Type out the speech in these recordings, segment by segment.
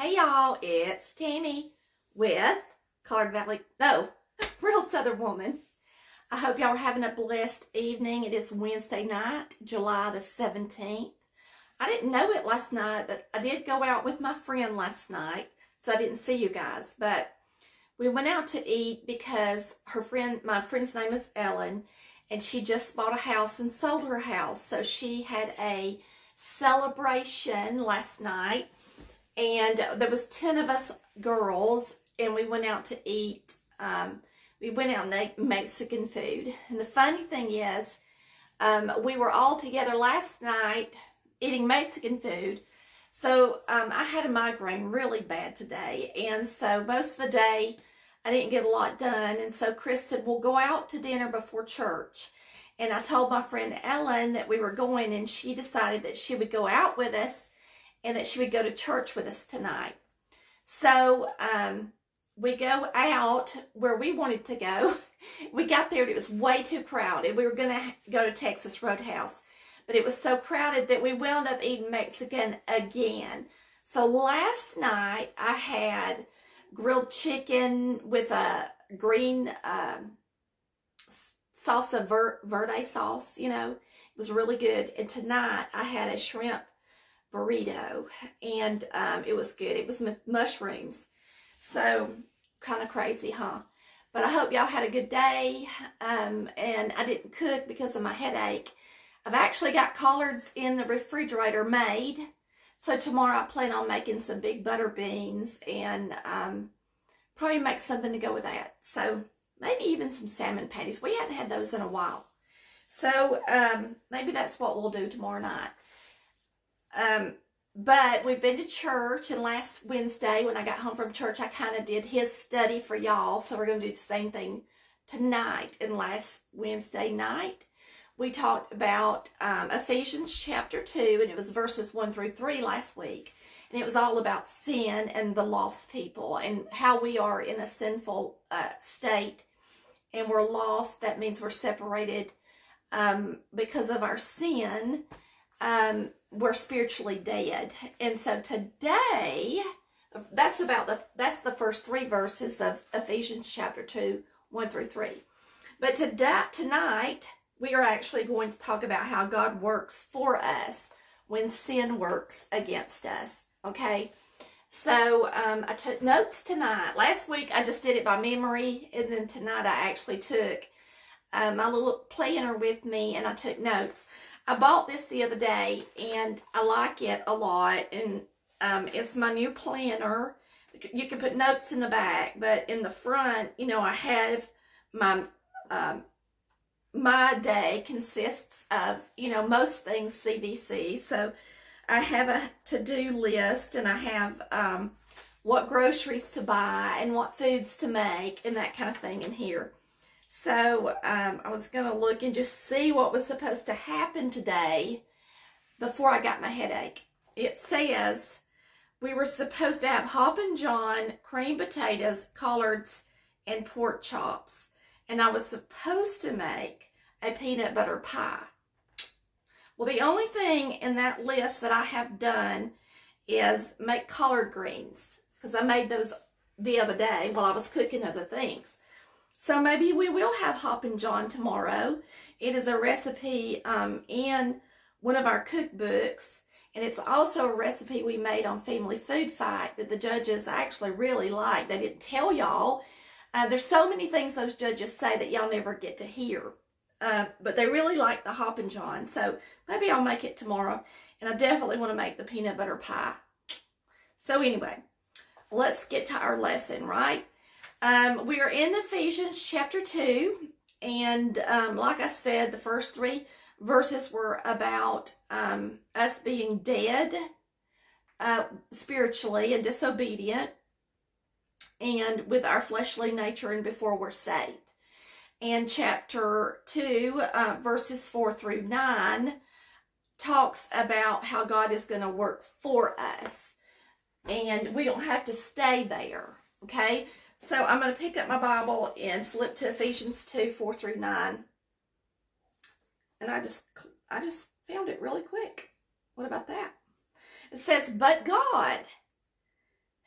Hey y'all, it's Tammy with Collard Valley, no, Real Southern Woman. I hope y'all are having a blessed evening. It is Wednesday night, July the 17th. I didn't know it last night, but I did go out with my friend last night, so I didn't see you guys. But we went out to eat because her friend, my friend's name is Ellen, and she just bought a house and sold her house. So she had a celebration last night and there was 10 of us girls and we went out to eat um, we went out and ate mexican food. And the funny thing is um, we were all together last night eating mexican food. So um, i had a migraine really bad today. And so most of the day i didn't get a lot done. And so chris said we'll go out to dinner before church. And i told my friend ellen that we were going and she decided that she would go out with us and that she would go to church with us tonight. So um, we go out where we wanted to go. We got there and it was way too crowded. We were going to go to Texas Roadhouse, but it was so crowded that we wound up eating Mexican again. So last night I had grilled chicken with a green um, salsa ver- verde sauce, you know. It was really good. And tonight I had a shrimp burrito and um, it was good. It was mushrooms. So kind of crazy, huh? But I hope y'all had a good day. Um, and I didn't cook because of my headache. I've actually got collards in the refrigerator made. So tomorrow I plan on making some big butter beans and um, probably make something to go with that. So maybe even some salmon patties. We haven't had those in a while. So um, maybe that's what we'll do tomorrow night. Um, but we've been to church, and last Wednesday when I got home from church, I kind of did his study for y'all. So we're going to do the same thing tonight. And last Wednesday night, we talked about um, Ephesians chapter 2, and it was verses 1 through 3 last week. And it was all about sin and the lost people and how we are in a sinful uh, state and we're lost. That means we're separated um, because of our sin. Um, we're spiritually dead. And so today, that's about the that's the first three verses of Ephesians chapter 2, 1 through 3. But tonight, we are actually going to talk about how God works for us when sin works against us. Okay? So um, I took notes tonight. Last week I just did it by memory, and then tonight I actually took um, my little planner with me and I took notes. I bought this the other day and I like it a lot and um, it's my new planner. You can put notes in the back, but in the front, you know, I have my um, my day consists of, you know, most things CVC. So I have a to-do list and I have um, what groceries to buy and what foods to make and that kind of thing in here. So um, I was going to look and just see what was supposed to happen today before I got my headache. It says we were supposed to have Hoppin' John, cream potatoes, collards, and pork chops. And I was supposed to make a peanut butter pie. Well, the only thing in that list that I have done is make collard greens because I made those the other day while I was cooking other things. So maybe we will have Hoppin' John tomorrow. It is a recipe um, in one of our cookbooks. And it's also a recipe we made on Family Food Fight that the judges actually really like. They didn't tell y'all. Uh, there's so many things those judges say that y'all never get to hear. Uh, but they really like the Hoppin' John. So maybe I'll make it tomorrow. And I definitely want to make the peanut butter pie. So anyway, let's get to our lesson, right? Um, we are in Ephesians chapter 2, and um, like I said, the first three verses were about um, us being dead uh, spiritually and disobedient, and with our fleshly nature and before we're saved. And chapter 2, uh, verses 4 through 9, talks about how God is going to work for us. And we don't have to stay there, okay? So I'm going to pick up my Bible and flip to Ephesians 2, 4 through 9. And I just, I just found it really quick. What about that? It says, But God,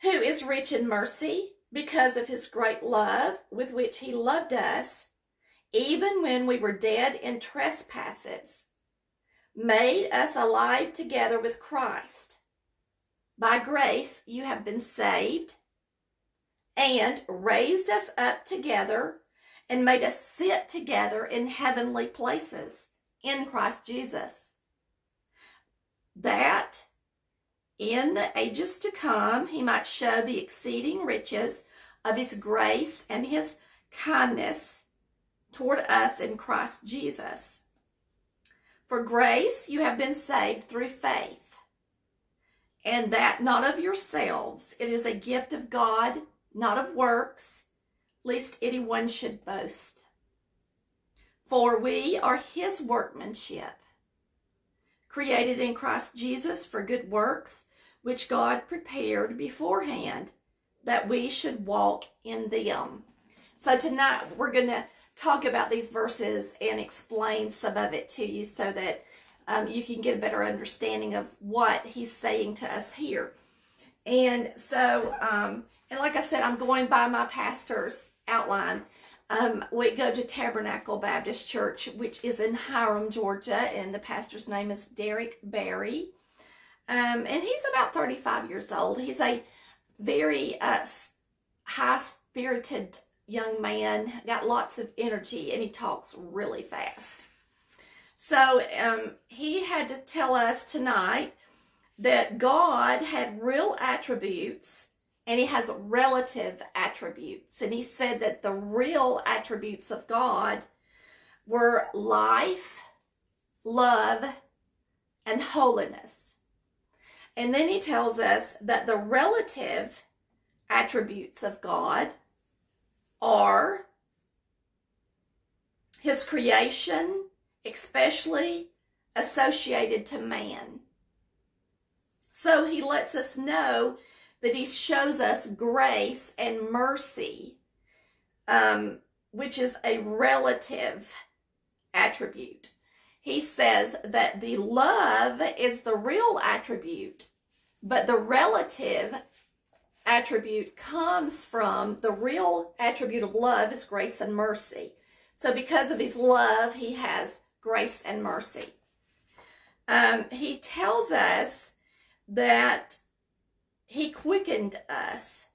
who is rich in mercy because of his great love with which he loved us, even when we were dead in trespasses, made us alive together with Christ. By grace you have been saved, and raised us up together and made us sit together in heavenly places in Christ Jesus. That in the ages to come he might show the exceeding riches of his grace and his kindness toward us in Christ Jesus. For grace you have been saved through faith, and that not of yourselves. It is a gift of God, not of works, lest anyone should boast. For we are his workmanship, created in Christ Jesus for good works, which God prepared beforehand that we should walk in them. So tonight we're going to talk about these verses and explain some of it to you so that um, you can get a better understanding of what he's saying to us here. And so, um, and like I said, I'm going by my pastor's outline. Um, we go to Tabernacle Baptist Church, which is in Hiram, Georgia, and the pastor's name is Derek Barry. Um, and he's about 35 years old. He's a very uh, high spirited young man, got lots of energy, and he talks really fast. So um, he had to tell us tonight that God had real attributes and he has relative attributes. And he said that the real attributes of God were life, love, and holiness. And then he tells us that the relative attributes of God are his creation, especially associated to man. So he lets us know that he shows us grace and mercy, um, which is a relative attribute. He says that the love is the real attribute, but the relative attribute comes from the real attribute of love is grace and mercy. So because of his love, he has grace and mercy. Um, he tells us that he quickened us.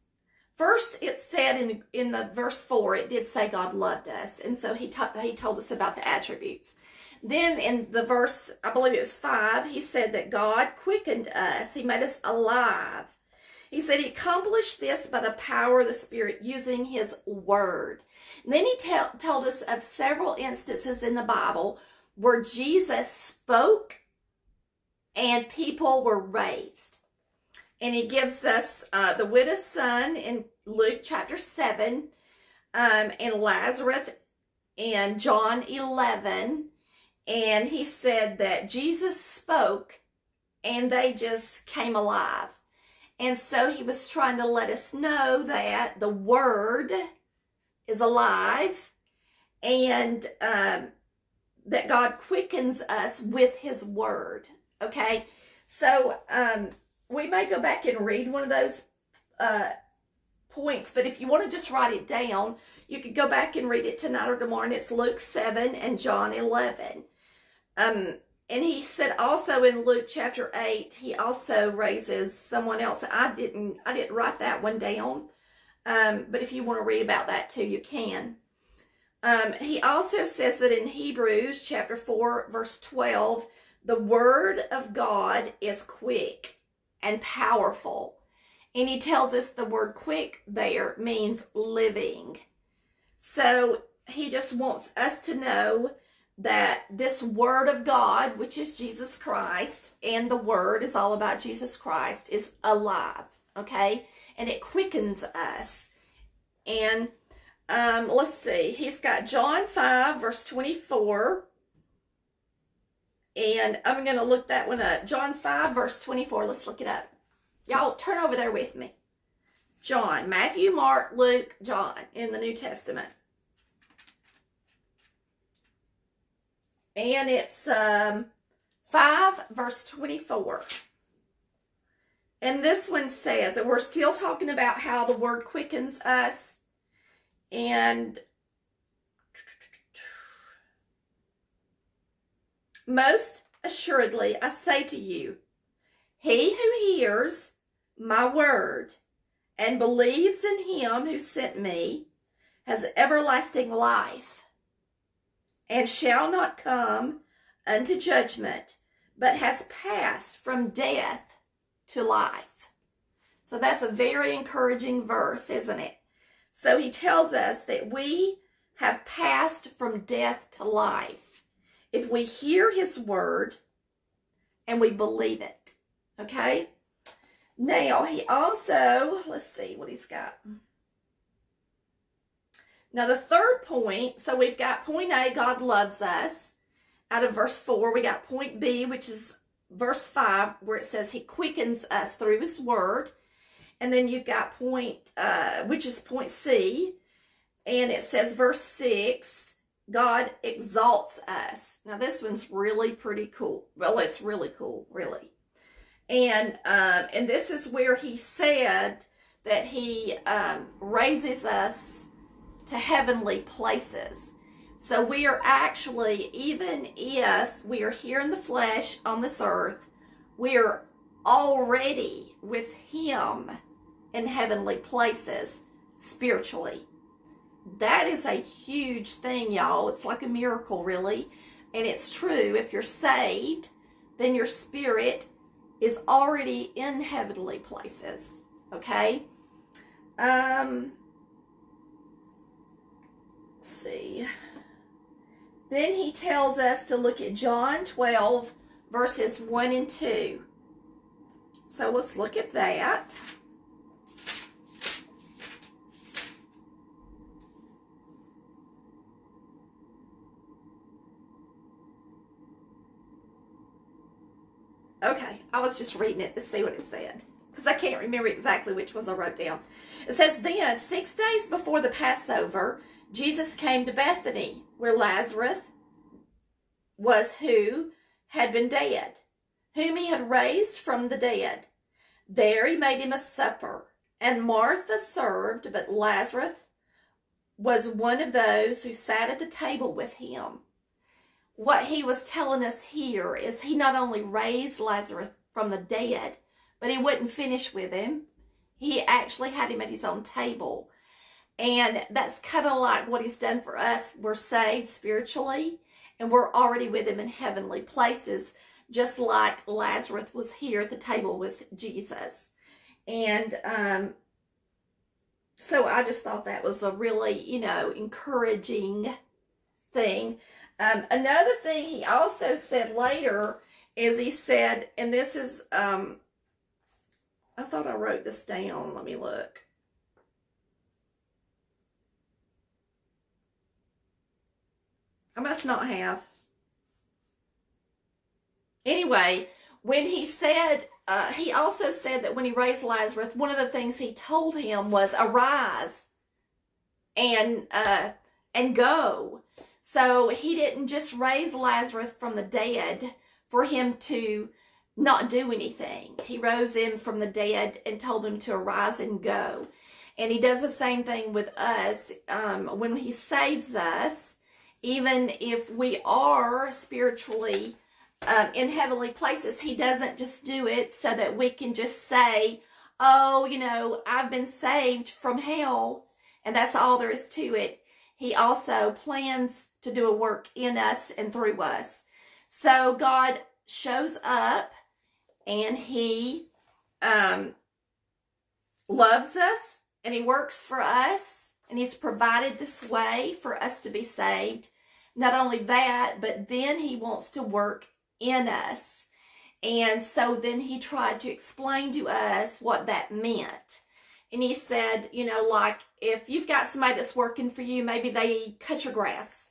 First, it said in in the verse four, it did say God loved us, and so he ta- he told us about the attributes. Then in the verse, I believe it was five, he said that God quickened us. He made us alive. He said he accomplished this by the power of the Spirit using his word. And then he told us of several instances in the Bible where Jesus spoke and people were raised. And he gives us uh, the widow's son in Luke chapter 7, um, and Lazarus in John 11. And he said that Jesus spoke and they just came alive. And so he was trying to let us know that the word is alive and um, that God quickens us with his word. Okay. So, um, we may go back and read one of those uh, points, but if you want to just write it down, you could go back and read it tonight or tomorrow. And it's Luke 7 and John 11. Um, and he said also in Luke chapter 8, he also raises someone else. I didn't, I didn't write that one down. Um, but if you want to read about that too, you can. Um, he also says that in Hebrews chapter 4, verse 12, the word of God is quick and powerful. And he tells us the word quick there means living. So he just wants us to know that this word of God, which is Jesus Christ, and the word is all about Jesus Christ, is alive. Okay? And it quickens us. And um, let's see, he's got John 5, verse 24. And I'm going to look that one up. John 5, verse 24. Let's look it up. Y'all turn over there with me. John, Matthew, Mark, Luke, John in the New Testament. And it's um, 5, verse 24. And this one says that we're still talking about how the word quickens us. And most assuredly, I say to you, he who hears my word and believes in him who sent me has everlasting life and shall not come unto judgment, but has passed from death to life. So that's a very encouraging verse, isn't it? So he tells us that we have passed from death to life if we hear his word and we believe it. Okay? Now, he also, let's see what he's got. Now, the third point, so we've got point A, God loves us, out of verse 4. We got point B, which is verse 5, where it says he quickens us through his word. And then you've got point, uh, which is point C, and it says verse 6, God exalts us. Now, this one's really pretty cool. Well, it's really cool, really. And um, and this is where he said that he um, raises us to heavenly places. So we are actually, even if we are here in the flesh on this earth, we are already with him in heavenly places spiritually. That is a huge thing, y'all. It's like a miracle, really. And it's true. If you're saved, then your spirit is already in heavenly places. Okay? Um, see. Then he tells us to look at John 12, verses 1 and 2. So let's look at that. I was just reading it to see what it said because I can't remember exactly which ones I wrote down. It says, Then, six days before the Passover, Jesus came to Bethany, where Lazarus was who had been dead, whom he had raised from the dead. There he made him a supper, and Martha served, but Lazarus was one of those who sat at the table with him what he was telling us here is he not only raised Lazarus from the dead, but he wouldn't finish with him. He actually had him at his own table. And that's kind of like what he's done for us. We're saved spiritually, and we're already with him in heavenly places, just like Lazarus was here at the table with Jesus. And um, so I just thought that was a really, you know, encouraging thing. Um, another thing he also said later is he said, and this is, um, I thought I wrote this down. Let me look. I must not have. Anyway, when he said, uh, he also said that when he raised Lazarus, one of the things he told him was, arise and, uh, and go. So he didn't just raise Lazarus from the dead for him to not do anything. He rose in from the dead and told him to arise and go. And he does the same thing with us um, when he saves us, even if we are spiritually um, in heavenly places, he doesn't just do it so that we can just say, oh, you know, I've been saved from hell, and that's all there is to it. He also plans to do a work in us and through us. So God shows up and he um, loves us and he works for us and he's provided this way for us to be saved. Not only that, but then he wants to work in us. And so then he tried to explain to us what that meant. And he said, you know, like if you've got somebody that's working for you, maybe they cut your grass,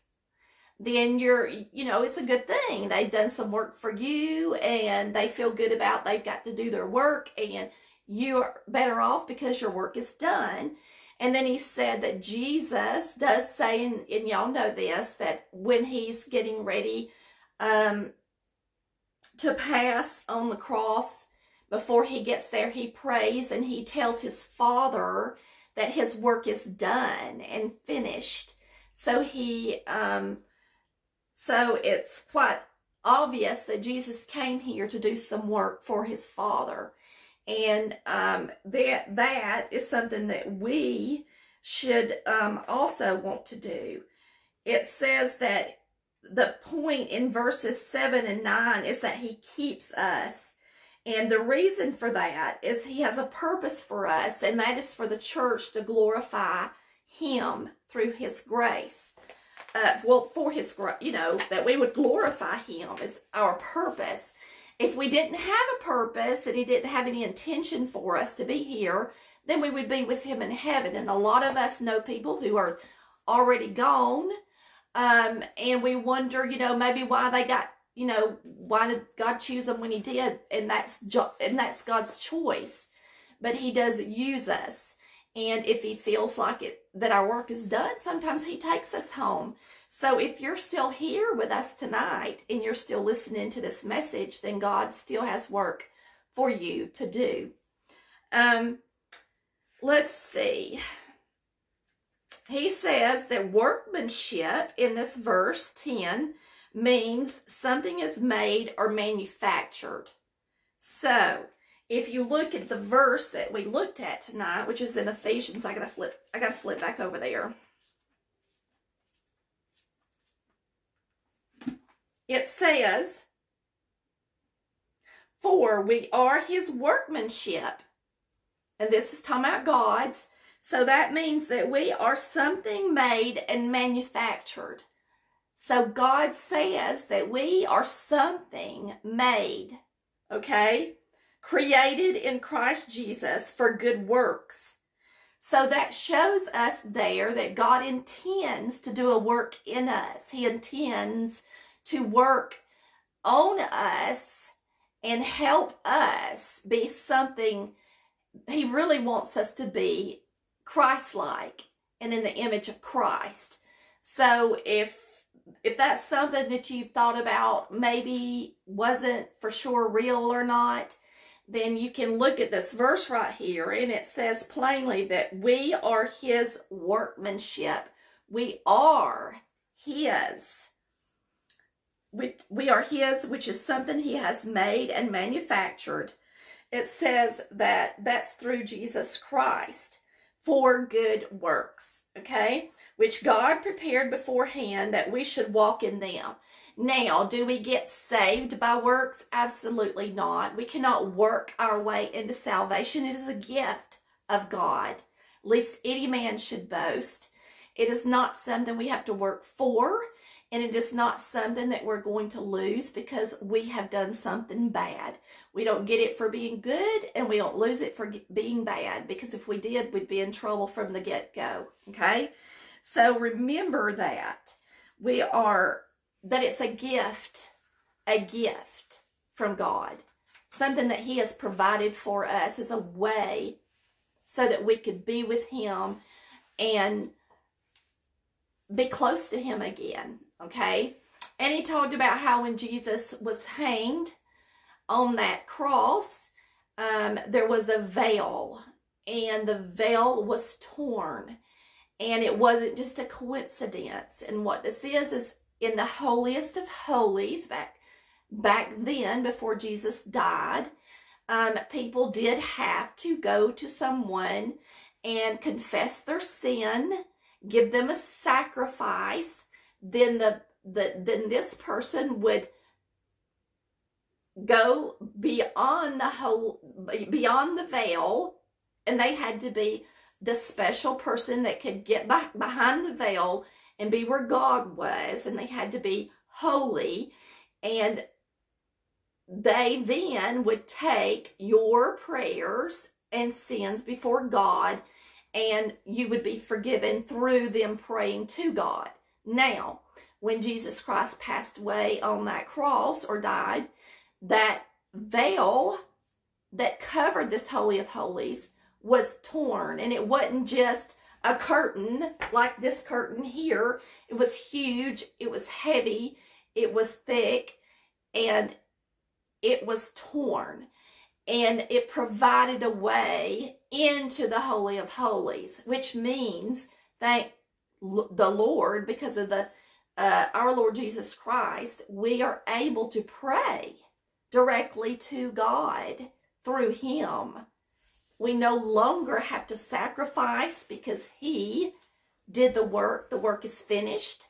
then you're, you know, it's a good thing. They've done some work for you and they feel good about they've got to do their work and you're better off because your work is done. And then he said that Jesus does say, and, and y'all know this, that when he's getting ready um, to pass on the cross, before he gets there, he prays and he tells his father that his work is done and finished. So he, um, so it's quite obvious that Jesus came here to do some work for his father. And um, that that is something that we should um, also want to do. It says that the point in verses 7 and 9 is that he keeps us. And the reason for that is he has a purpose for us, and that is for the church to glorify him through his grace. Uh, well, for his, you know, that we would glorify him is our purpose. If we didn't have a purpose and he didn't have any intention for us to be here, then we would be with him in heaven. And a lot of us know people who are already gone um, and we wonder, you know, maybe why they got, you know, why did God choose them when He did? And that's and that's God's choice. But He does use us, and if He feels like it that our work is done, sometimes He takes us home. So if you're still here with us tonight and you're still listening to this message, then God still has work for you to do. Um, let's see he says that workmanship in this verse 10 means something is made or manufactured. So, if you look at the verse that we looked at tonight, which is in Ephesians, I gotta flip, I gotta flip back over there. It says, For we are his workmanship. And this is talking about God's so that means that we are something made and manufactured. So God says that we are something made, okay? Created in Christ Jesus for good works. So that shows us there that God intends to do a work in us. He intends to work on us and help us be something he really wants us to be Christ-like and in the image of Christ. So if if that's something that you've thought about maybe wasn't for sure real or not, then you can look at this verse right here and it says plainly that we are his workmanship. We are his. We, we are his, which is something he has made and manufactured. It says that that's through Jesus Christ for good works, okay? Which God prepared beforehand that we should walk in them. Now, do we get saved by works? Absolutely not. We cannot work our way into salvation. It is a gift of God. Least any man should boast. It is not something we have to work for, and it is not something that we're going to lose because we have done something bad. We don't get it for being good and we don't lose it for being bad because if we did, we'd be in trouble from the get go. Okay? So remember that. We are, that it's a gift, a gift from God. Something that He has provided for us as a way so that we could be with Him and be close to Him again. Okay? And He talked about how when Jesus was hanged, on that cross, um, there was a veil, and the veil was torn. And it wasn't just a coincidence. And what this is, is in the holiest of holies, back, back then, before Jesus died, um, people did have to go to someone and confess their sin, give them a sacrifice. Then the, the then this person would go beyond the whole beyond the veil and they had to be the special person that could get back behind the veil and be where God was and they had to be holy and they then would take your prayers and sins before God and you would be forgiven through them praying to God. Now, when Jesus Christ passed away on that cross or died, that veil that covered this Holy of Holies was torn. And it wasn't just a curtain like this curtain here. It was huge. It was heavy. It was thick. And it was torn. and it provided a way into the Holy of Holies, which means thank the Lord, because of the uh, our Lord Jesus Christ, we are able to pray directly to God through Him. We no longer have to sacrifice because He did the work. The work is finished,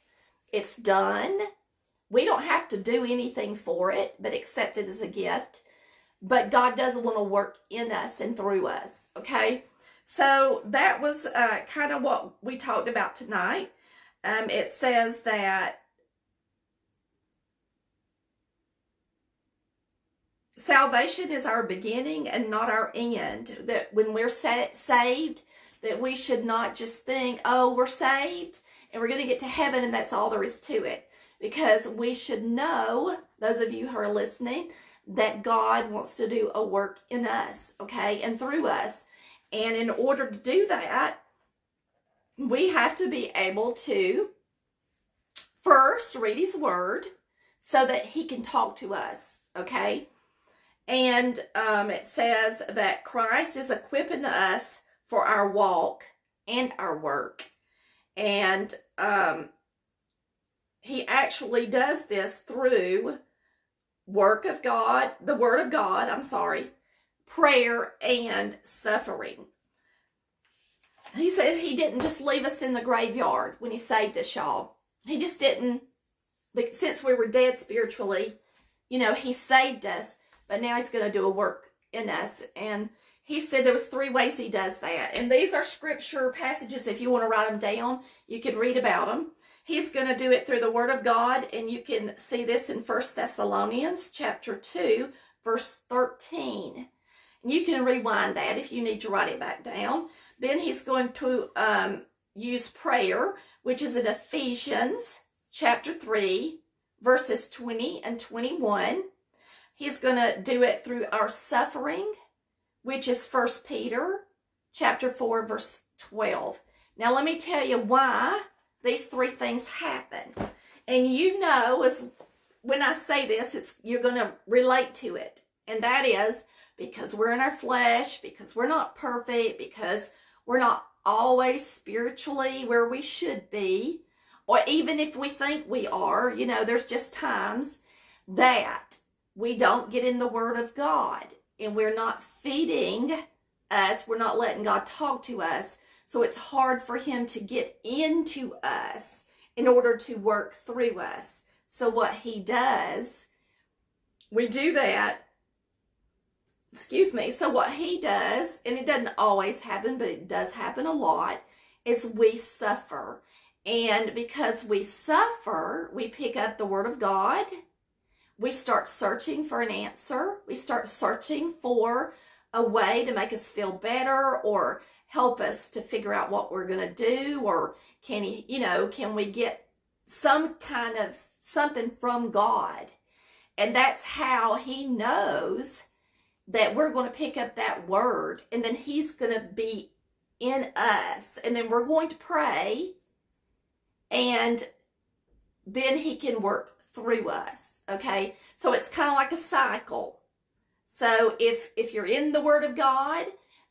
it's done. We don't have to do anything for it, but accept it as a gift. But God does want to work in us and through us, okay? So that was uh, kind of what we talked about tonight. Um, it says that salvation is our beginning and not our end. That when we're sa- saved, that we should not just think, oh, we're saved and we're going to get to heaven and that's all there is to it. Because we should know, those of you who are listening, that God wants to do a work in us, okay, and through us. And in order to do that, we have to be able to first read His Word so that He can talk to us, okay? And um, it says that Christ is equipping us for our walk and our work. And um, he actually does this through work of God, the word of God, I'm sorry, prayer and suffering. He said he didn't just leave us in the graveyard when he saved us, y'all. He just didn't, since we were dead spiritually, you know, he saved us, but now he's going to do a work in us. And he said there was three ways he does that. And these are scripture passages. If you want to write them down, you can read about them. He's going to do it through the word of God. And you can see this in First Thessalonians chapter 2, verse 13. And you can rewind that if you need to write it back down. Then he's going to um, use prayer, which is in Ephesians chapter 3, verses 20 and 21. He's going to do it through our suffering which is First Peter chapter 4, verse 12. Now let me tell you why these three things happen. And you know, as when I say this, it's you're going to relate to it. And that is because we're in our flesh, because we're not perfect, because we're not always spiritually where we should be, or even if we think we are, you know, there's just times that we don't get in the Word of God and we're not feeding us, we're not letting God talk to us. So it's hard for Him to get into us in order to work through us. So what He does, we do that. Excuse me. So what He does, and it doesn't always happen, but it does happen a lot, is we suffer. And because we suffer, we pick up the Word of God we start searching for an answer. We start searching for a way to make us feel better or help us to figure out what we're going to do or can he, you know, can we get some kind of something from God? And that's how he knows that we're going to pick up that word and then he's going to be in us and then we're going to pray and then he can work through us. Okay. So it's kind of like a cycle. So if, if you're in the Word of God,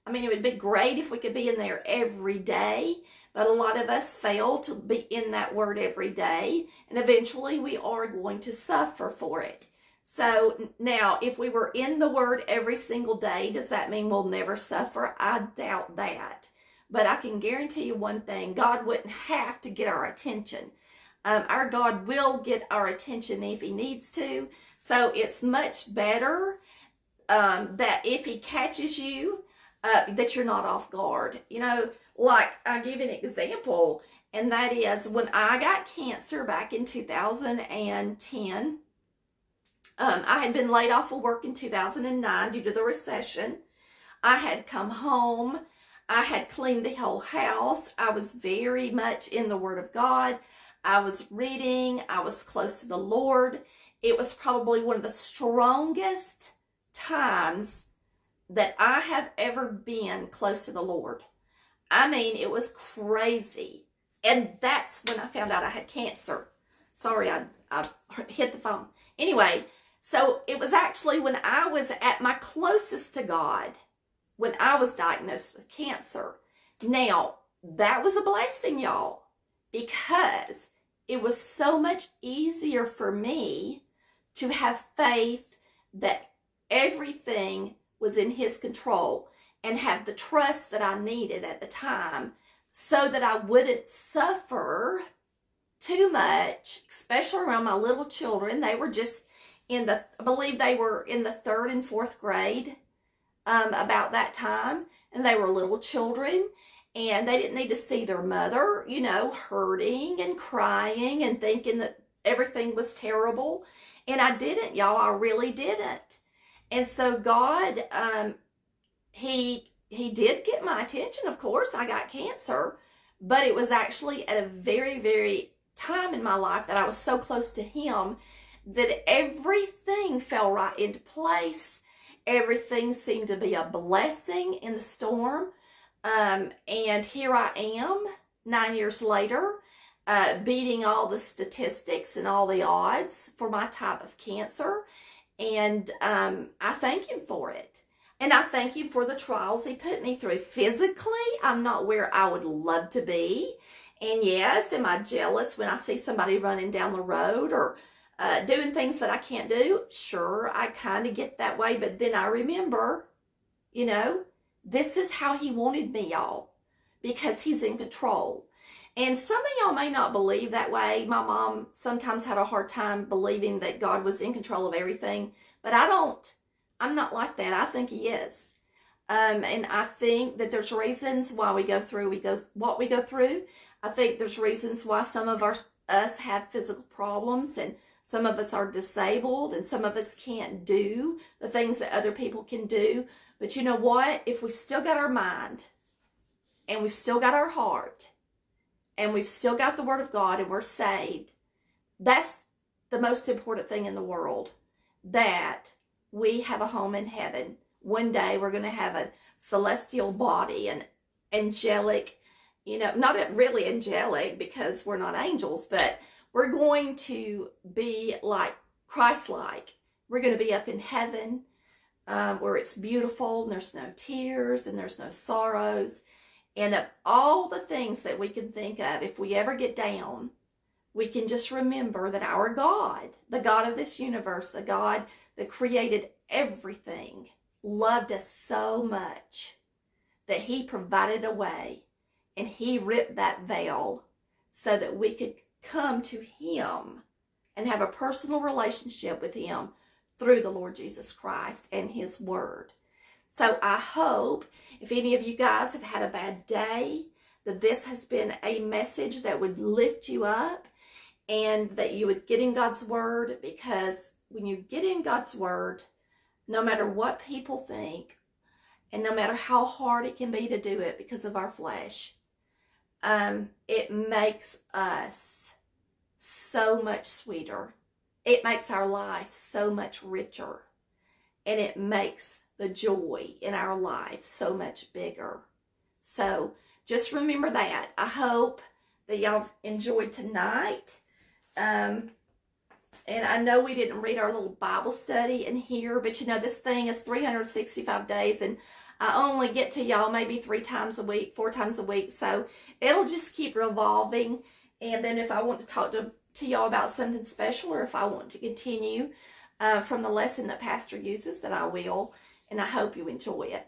I mean, it would be great if we could be in there every day, but a lot of us fail to be in that Word every day, and eventually we are going to suffer for it. So now, if we were in the Word every single day, does that mean we'll never suffer? I doubt that. But I can guarantee you one thing God wouldn't have to get our attention. Um, our God will get our attention if He needs to. So it's much better um, that if He catches you, uh, that you're not off guard. You know, like I'll give an example, and that is when I got cancer back in 2010. Um, I had been laid off of work in 2009 due to the recession. I had come home. I had cleaned the whole house. I was very much in the Word of God. I was reading, I was close to the Lord. It was probably one of the strongest times that I have ever been close to the Lord. I mean, it was crazy. And that's when I found out I had cancer. Sorry, I, I hit the phone. Anyway, So it was actually when I was at my closest to God, when I was diagnosed with cancer. Now, that was a blessing, y'all, because it was so much easier for me to have faith that everything was in His control and have the trust that I needed at the time so that I wouldn't suffer too much, especially around my little children. They were just in the, I believe they were in the third and fourth grade um, about that time, and they were little children and they didn't need to see their mother, you know, hurting and crying and thinking that everything was terrible. And I didn't, y'all. I really didn't. And so God, um, he he did get my attention. Of course, I got cancer, but it was actually at a very very time in my life that I was so close to Him that everything fell right into place. Everything seemed to be a blessing in the storm. Um, and here I am, nine years later, uh, beating all the statistics and all the odds for my type of cancer. And um, I thank him for it. And I thank him for the trials he put me through. Physically, I'm not where I would love to be. And yes, am I jealous when I see somebody running down the road or uh, doing things that I can't do? Sure, I kind of get that way. But then I remember, you know, this is how he wanted me, y'all, because he's in control. And some of y'all may not believe that way. My mom sometimes had a hard time believing that God was in control of everything, but I don't. I'm not like that. I think he is. Um, and I think that there's reasons why we go through we go what we go through. I think there's reasons why some of our us have physical problems and some of us are disabled and some of us can't do the things that other people can do. But you know what? If we've still got our mind and we've still got our heart and we've still got the Word of God and we're saved, that's the most important thing in the world. That we have a home in heaven. One day we're going to have a celestial body, an angelic, you know, not really angelic because we're not angels, but we're going to be like Christ like. We're going to be up in heaven um, where it's beautiful and there's no tears and there's no sorrows. And of all the things that we can think of, if we ever get down, we can just remember that our God, the God of this universe, the God that created everything, loved us so much that he provided a way and he ripped that veil so that we could come to him and have a personal relationship with him through the Lord Jesus Christ and His Word. So I hope if any of you guys have had a bad day, that this has been a message that would lift you up and that you would get in God's Word because when you get in God's Word, no matter what people think, and no matter how hard it can be to do it because of our flesh, um, it makes us so much sweeter it makes our life so much richer and it makes the joy in our life so much bigger. So just remember that. I hope that y'all enjoyed tonight. Um, and I know we didn't read our little Bible study in here, but you know, this thing is 365 days and I only get to y'all maybe three times a week, four times a week. So it'll just keep revolving. And then if I want to talk to to y'all about something special or if I want to continue uh, from the lesson that Pastor uses, that I will, and I hope you enjoy it.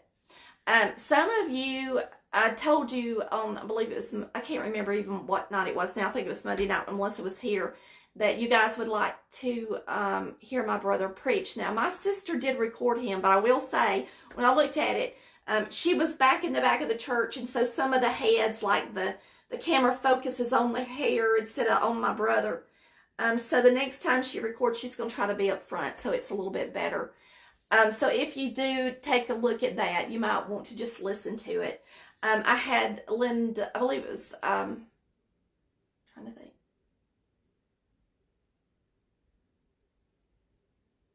Um, some of you, I told you on, I believe it was, I can't remember even what night it was now. I think it was Monday night when Melissa was here, that you guys would like to um, hear my brother preach. Now, my sister did record him, but I will say, when I looked at it, um, she was back in the back of the church, and so some of the heads, like the the camera focuses on the hair instead of on my brother. Um, so the next time she records, she's going to try to be up front so it's a little bit better. Um, so if you do take a look at that, you might want to just listen to it. Um, I had Linda, I believe it was, um, trying to think.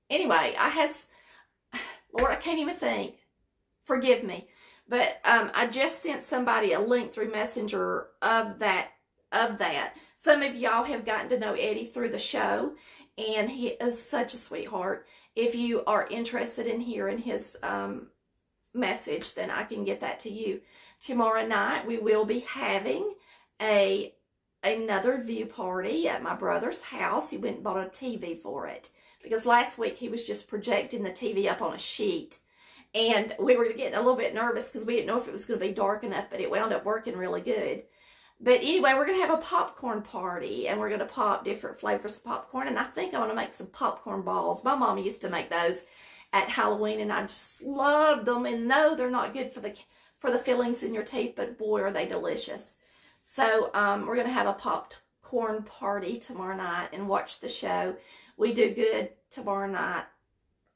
Anyway, I had, Lord, I can't even think. Forgive me. But um, I just sent somebody a link through Messenger of that of that. Some of y'all have gotten to know Eddie through the show, and he is such a sweetheart. If you are interested in hearing his um, message, then I can get that to you. Tomorrow night we will be having a another view party at my brother's house. He went and bought a TV for it because last week he was just projecting the TV up on a sheet. And we were getting a little bit nervous because we didn't know if it was going to be dark enough, but it wound up working really good. But anyway, we're going to have a popcorn party and we're going to pop different flavors of popcorn. And I think I want to make some popcorn balls. My mom used to make those at Halloween and I just loved them. And no, they're not good for the for the fillings in your teeth, but boy, are they delicious. So um, we're going to have a popcorn party tomorrow night and watch the show. We do good tomorrow night.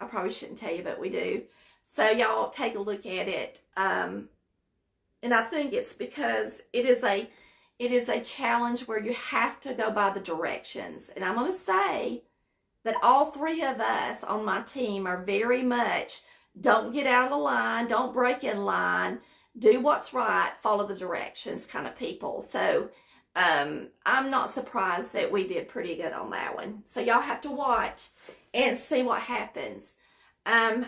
I probably shouldn't tell you, but we do. So y'all take a look at it. Um, and I think it's because it is a it is a challenge where you have to go by the directions. And I'm going to say that all three of us on my team are very much don't get out of line, don't break in line, do what's right, follow the directions kind of people. So um, I'm not surprised that we did pretty good on that one. So y'all have to watch and see what happens. Um,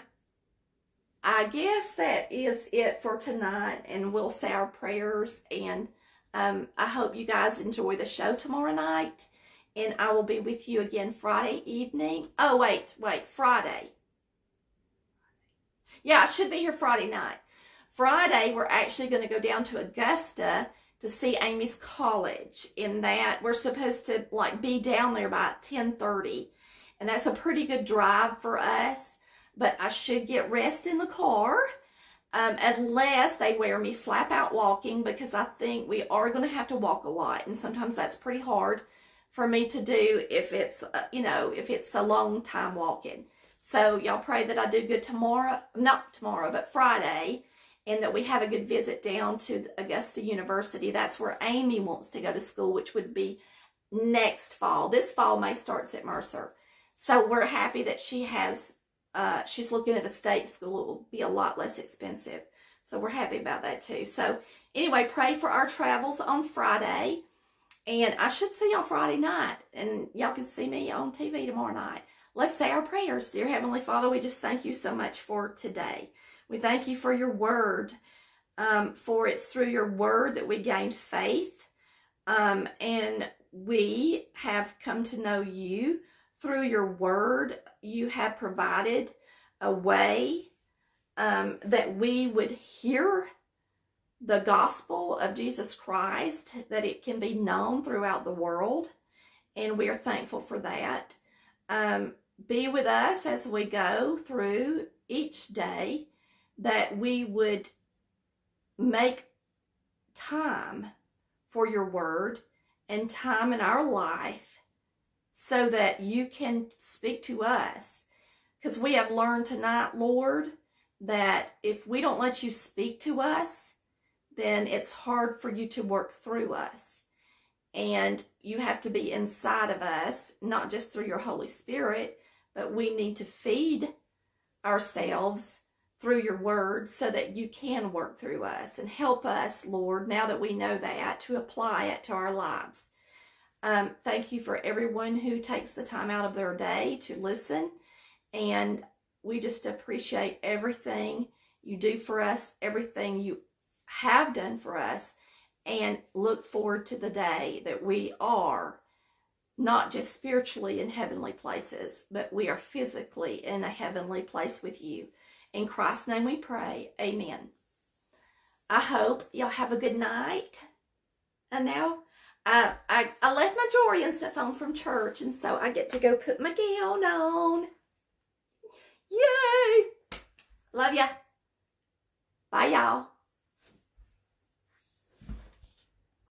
I guess that is it for tonight, and we'll say our prayers and um, I hope you guys enjoy the show tomorrow night. And I will be with you again Friday evening. Oh, wait, wait, Friday. Yeah, I should be here Friday night. Friday, we're actually going to go down to Augusta to see Amy's college. In that, we're supposed to like be down there by 10:30, and that's a pretty good drive for us. But I should get rest in the car um, unless they wear me slap out walking because I think we are going to have to walk a lot. And sometimes that's pretty hard for me to do if it's, uh, you know, if it's a long time walking. So y'all pray that I do good tomorrow, not tomorrow, but Friday, and that we have a good visit down to Augusta University. That's where Amy wants to go to school, which would be next fall. This fall May starts at Mercer. So we're happy that she has uh, she's looking at a state school. It will be a lot less expensive. So we're happy about that too. So anyway, pray for our travels on Friday. And I should see y'all Friday night. And y'all can see me on TV tomorrow night. Let's say our prayers. Dear Heavenly Father, we just thank you so much for today. We thank you for your word. Um, for it's through your word that we gained faith. Um, and we have come to know you through your word, you have provided a way um, that we would hear the gospel of Jesus Christ, that it can be known throughout the world. And we are thankful for that. Um, be with us as we go through each day, that we would make time for your word and time in our life so that you can speak to us. Because we have learned tonight, Lord, that if we don't let you speak to us, then it's hard for you to work through us. And you have to be inside of us, not just through your Holy Spirit, but we need to feed ourselves through your word so that you can work through us and help us, Lord, now that we know that, to apply it to our lives. Um, thank you for everyone who takes the time out of their day to listen. And we just appreciate everything you do for us, everything you have done for us, and look forward to the day that we are not just spiritually in heavenly places, but we are physically in a heavenly place with you. In Christ's name we pray. Amen. I hope y'all have a good night. And now, I, I, I left my jewelry and stuff on from church, and so I get to go put my gown on. Yay! Love ya. Bye, y'all.